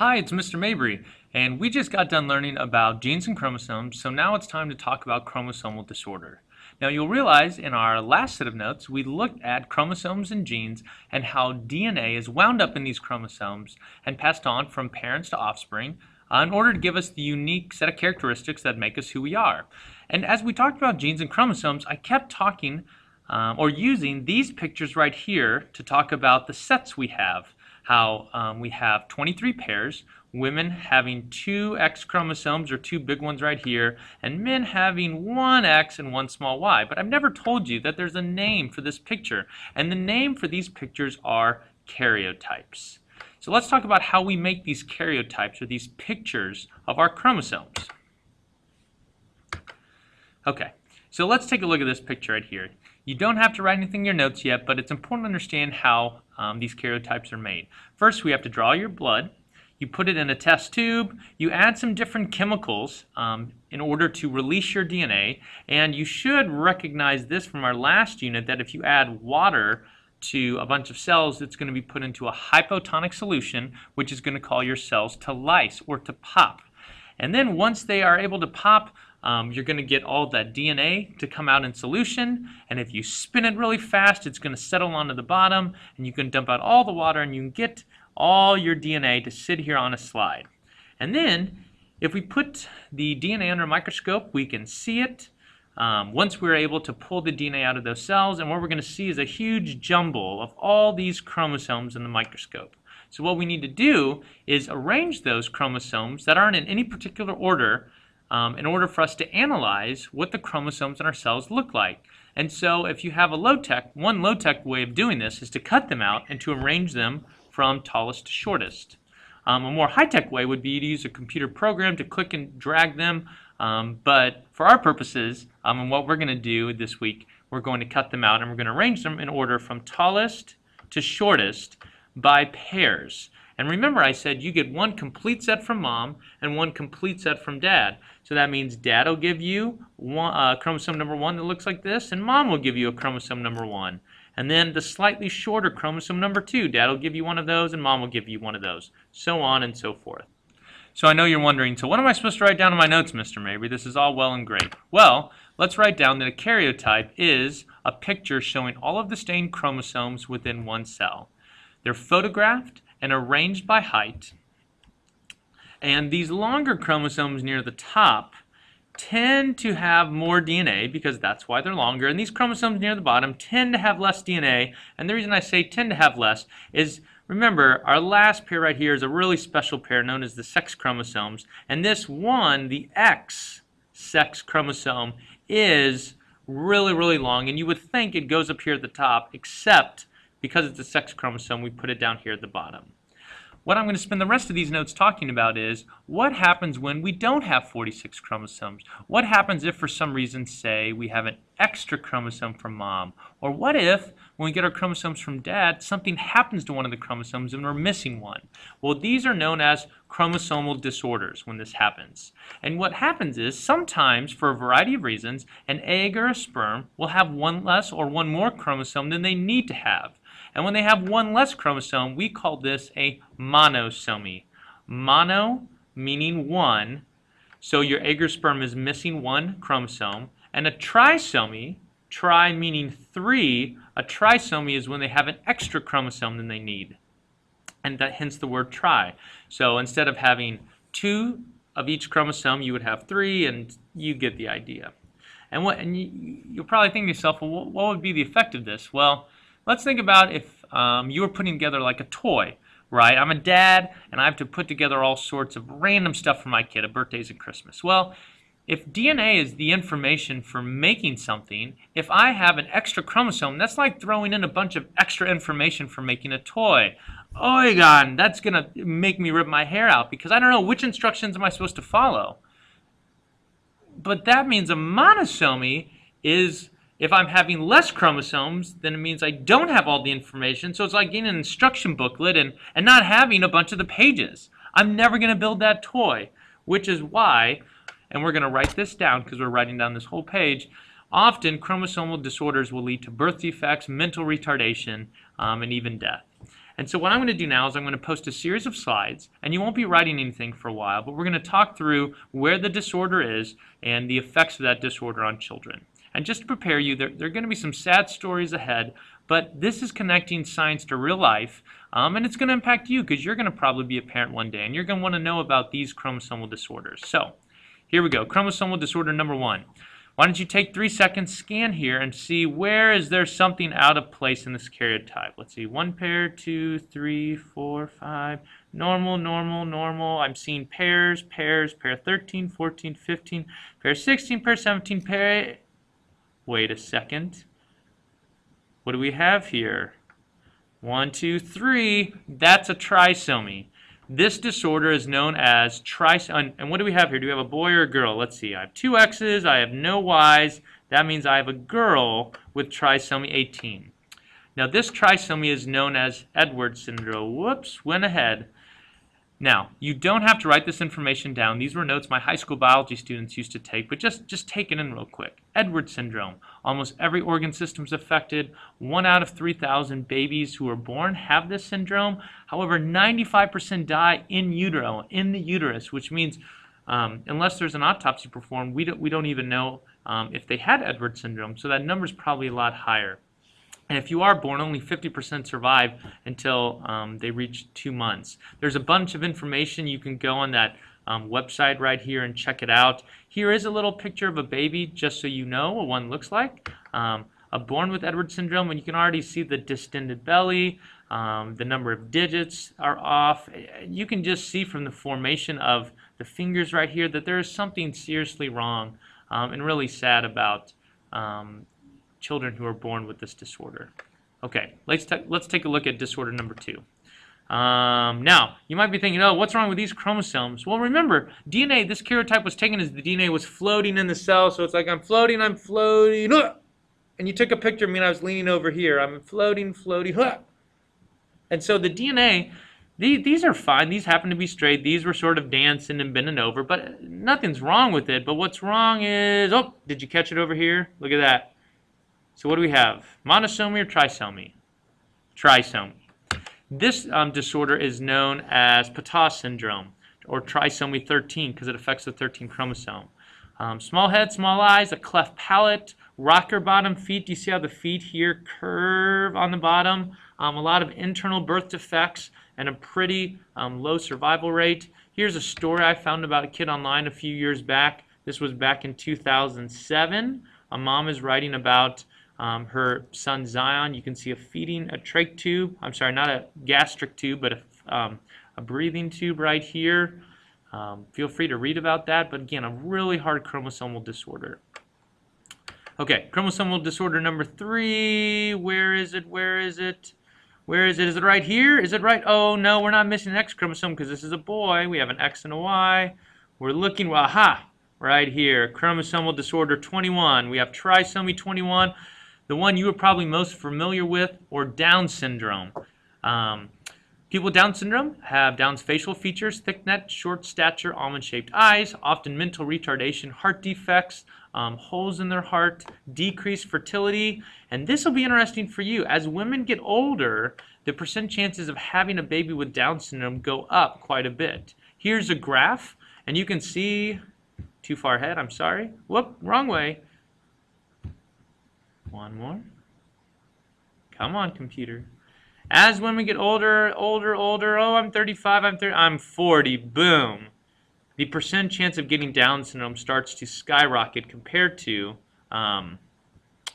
Hi, it's Mr. Mabrey, and we just got done learning about genes and chromosomes, so now it's time to talk about chromosomal disorder. Now you'll realize in our last set of notes we looked at chromosomes and genes and how DNA is wound up in these chromosomes and passed on from parents to offspring uh, in order to give us the unique set of characteristics that make us who we are. And as we talked about genes and chromosomes, I kept talking um, or using these pictures right here to talk about the sets we have how um, we have 23 pairs, women having two X chromosomes or two big ones right here, and men having one X and one small Y. But I've never told you that there's a name for this picture, and the name for these pictures are karyotypes. So let's talk about how we make these karyotypes or these pictures of our chromosomes. Okay, so let's take a look at this picture right here. You don't have to write anything in your notes yet, but it's important to understand how um, these karyotypes are made. First, we have to draw your blood. You put it in a test tube. You add some different chemicals um, in order to release your DNA. And you should recognize this from our last unit that if you add water to a bunch of cells, it's going to be put into a hypotonic solution, which is going to call your cells to lyse or to pop. And then once they are able to pop, um, you're going to get all that DNA to come out in solution, and if you spin it really fast, it's going to settle onto the bottom, and you can dump out all the water, and you can get all your DNA to sit here on a slide. And then, if we put the DNA under a microscope, we can see it. Um, once we're able to pull the DNA out of those cells, and what we're going to see is a huge jumble of all these chromosomes in the microscope. So what we need to do is arrange those chromosomes that aren't in any particular order um, in order for us to analyze what the chromosomes in our cells look like. And so if you have a low-tech, one low-tech way of doing this is to cut them out and to arrange them from tallest to shortest. Um, a more high-tech way would be to use a computer program to click and drag them. Um, but for our purposes, um, and what we're going to do this week, we're going to cut them out and we're going to arrange them in order from tallest to shortest by pairs. And remember I said you get one complete set from mom and one complete set from dad. So that means dad will give you one, uh, chromosome number one that looks like this, and mom will give you a chromosome number one. And then the slightly shorter chromosome number two, dad will give you one of those, and mom will give you one of those. So on and so forth. So I know you're wondering, so what am I supposed to write down in my notes, Mr. Mabrey? This is all well and great. Well, let's write down that a karyotype is a picture showing all of the stained chromosomes within one cell. They're photographed and arranged by height. And these longer chromosomes near the top tend to have more DNA because that's why they're longer. And these chromosomes near the bottom tend to have less DNA. And the reason I say tend to have less is remember our last pair right here is a really special pair known as the sex chromosomes. And this one, the X sex chromosome, is really, really long. And you would think it goes up here at the top, except because it's a sex chromosome, we put it down here at the bottom. What I'm going to spend the rest of these notes talking about is what happens when we don't have 46 chromosomes? What happens if for some reason, say, we have an extra chromosome from mom? Or what if, when we get our chromosomes from dad, something happens to one of the chromosomes and we're missing one? Well, these are known as chromosomal disorders when this happens. And what happens is sometimes, for a variety of reasons, an egg or a sperm will have one less or one more chromosome than they need to have. And when they have one less chromosome, we call this a monosomy. Mono meaning one, so your egg or sperm is missing one chromosome. And a trisomy, tri meaning three, a trisomy is when they have an extra chromosome than they need. And that hence the word tri. So instead of having two of each chromosome, you would have three, and you get the idea. And what and you, you'll probably think to yourself, well, what would be the effect of this? Well, Let's think about if um, you were putting together like a toy, right? I'm a dad and I have to put together all sorts of random stuff for my kid at birthdays and Christmas. Well, if DNA is the information for making something, if I have an extra chromosome, that's like throwing in a bunch of extra information for making a toy. Oh, God, that's going to make me rip my hair out because I don't know which instructions am I supposed to follow. But that means a monosomy is if I'm having less chromosomes, then it means I don't have all the information. So it's like getting an instruction booklet and, and not having a bunch of the pages. I'm never going to build that toy, which is why, and we're going to write this down because we're writing down this whole page, often chromosomal disorders will lead to birth defects, mental retardation, um, and even death. And so what I'm going to do now is I'm going to post a series of slides, and you won't be writing anything for a while, but we're going to talk through where the disorder is and the effects of that disorder on children. And just to prepare you, there, there are going to be some sad stories ahead, but this is connecting science to real life, um, and it's going to impact you because you're going to probably be a parent one day, and you're going to want to know about these chromosomal disorders. So here we go, chromosomal disorder number one. Why don't you take three seconds, scan here, and see where is there something out of place in this karyotype. Let's see, one pair, two, three, four, five, normal, normal, normal. I'm seeing pairs, pairs, pair 13, 14, 15, pair 16, pair 17, pair... Wait a second. What do we have here? One, two, three. That's a trisomy. This disorder is known as trisomy. And what do we have here? Do we have a boy or a girl? Let's see. I have two X's. I have no Y's. That means I have a girl with trisomy 18. Now this trisomy is known as Edwards syndrome. Whoops, went ahead. Now, you don't have to write this information down. These were notes my high school biology students used to take, but just, just take it in real quick. Edwards syndrome. Almost every organ system is affected. One out of 3,000 babies who are born have this syndrome. However, 95% die in utero, in the uterus, which means um, unless there's an autopsy performed, we don't, we don't even know um, if they had Edwards syndrome. So that number is probably a lot higher. And if you are born, only 50% survive until um, they reach two months. There's a bunch of information. You can go on that um, website right here and check it out. Here is a little picture of a baby, just so you know what one looks like. Um, a born with Edwards syndrome, and you can already see the distended belly, um, the number of digits are off. You can just see from the formation of the fingers right here that there is something seriously wrong um, and really sad about um, children who are born with this disorder. Okay, let's, let's take a look at disorder number two. Um, now, you might be thinking, oh, what's wrong with these chromosomes? Well, remember, DNA, this karyotype was taken as the DNA was floating in the cell, so it's like I'm floating, I'm floating, and you took a picture of me and I was leaning over here. I'm floating, floating, and so the DNA, these, these are fine. These happen to be straight. These were sort of dancing and bending over, but nothing's wrong with it. But what's wrong is, oh, did you catch it over here? Look at that. So what do we have? Monosomy or trisomy? Trisomy. This um, disorder is known as Patau syndrome or trisomy 13 because it affects the 13 chromosome. Um, small head, small eyes, a cleft palate, rocker bottom feet. Do you see how the feet here curve on the bottom? Um, a lot of internal birth defects and a pretty um, low survival rate. Here's a story I found about a kid online a few years back. This was back in 2007. A mom is writing about um, her son Zion, you can see a feeding, a trach tube. I'm sorry, not a gastric tube, but a, um, a breathing tube right here. Um, feel free to read about that, but again, a really hard chromosomal disorder. Okay, chromosomal disorder number three. Where is it? Where is it? Where is it? Is it right here? Is it right? Oh, no, we're not missing an X chromosome because this is a boy. We have an X and a Y. We're looking, aha, right here. Chromosomal disorder 21. We have trisomy 21 the one you are probably most familiar with, or Down syndrome. Um, people with Down syndrome have Down's facial features, thick neck, short stature, almond-shaped eyes, often mental retardation, heart defects, um, holes in their heart, decreased fertility, and this will be interesting for you. As women get older, the percent chances of having a baby with Down syndrome go up quite a bit. Here's a graph, and you can see, too far ahead, I'm sorry, whoop, wrong way. One more. Come on, computer. As women get older, older, older, oh, I'm 35, I'm 30, I'm 40, boom. The percent chance of getting Down syndrome starts to skyrocket compared to um,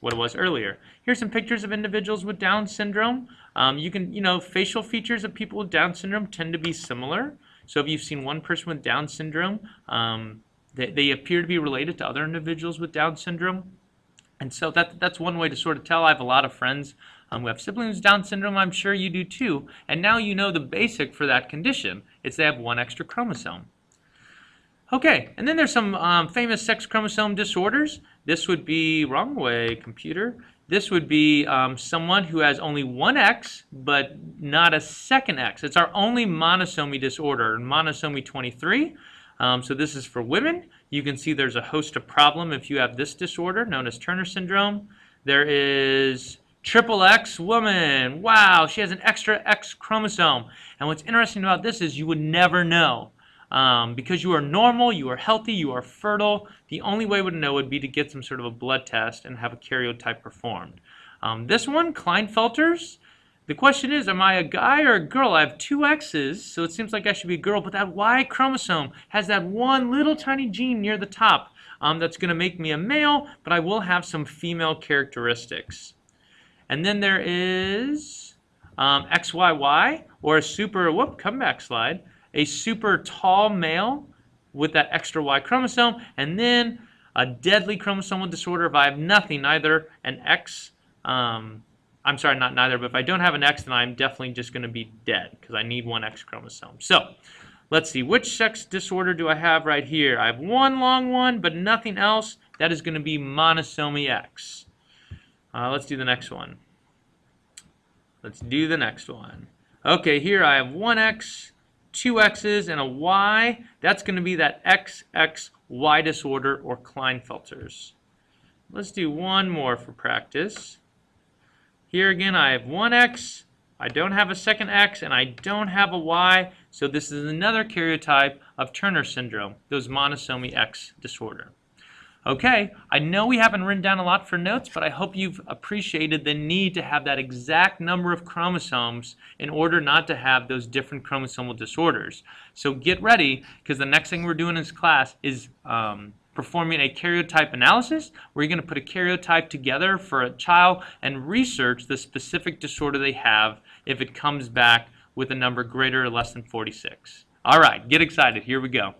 what it was earlier. Here's some pictures of individuals with Down syndrome. Um, you can, you know, facial features of people with Down syndrome tend to be similar. So if you've seen one person with Down syndrome, um, they, they appear to be related to other individuals with Down syndrome. And so that, that's one way to sort of tell. I have a lot of friends um, who have siblings with Down syndrome. I'm sure you do too. And now you know the basic for that condition. It's they have one extra chromosome. Okay, and then there's some um, famous sex chromosome disorders. This would be, wrong way, computer. This would be um, someone who has only one X, but not a second X. It's our only monosomy disorder, monosomy 23. Um, so this is for women. You can see there's a host of problem if you have this disorder known as Turner syndrome. There is triple X woman. Wow, she has an extra X chromosome. And what's interesting about this is you would never know. Um, because you are normal, you are healthy, you are fertile, the only way would know would be to get some sort of a blood test and have a karyotype performed. Um, this one, Klinefelter's, the question is, am I a guy or a girl? I have two X's, so it seems like I should be a girl, but that Y chromosome has that one little tiny gene near the top um, that's going to make me a male, but I will have some female characteristics. And then there is um, XYY, or a super, whoop, come back slide, a super tall male with that extra Y chromosome, and then a deadly chromosomal disorder if I have nothing, either an X, um, I'm sorry, not neither, but if I don't have an X, then I'm definitely just going to be dead because I need one X chromosome. So let's see, which sex disorder do I have right here? I have one long one, but nothing else. That is going to be monosomy X. Uh, let's do the next one. Let's do the next one. Okay, here I have one X, two X's, and a Y. That's going to be that XXY disorder or Klinefelter's. Let's do one more for practice. Here again, I have one X, I don't have a second X, and I don't have a Y, so this is another karyotype of Turner syndrome, those monosomy X disorder. Okay, I know we haven't written down a lot for notes, but I hope you've appreciated the need to have that exact number of chromosomes in order not to have those different chromosomal disorders. So get ready, because the next thing we're doing in this class is um, performing a karyotype analysis where you're going to put a karyotype together for a child and research the specific disorder they have if it comes back with a number greater or less than 46. All right, get excited. Here we go.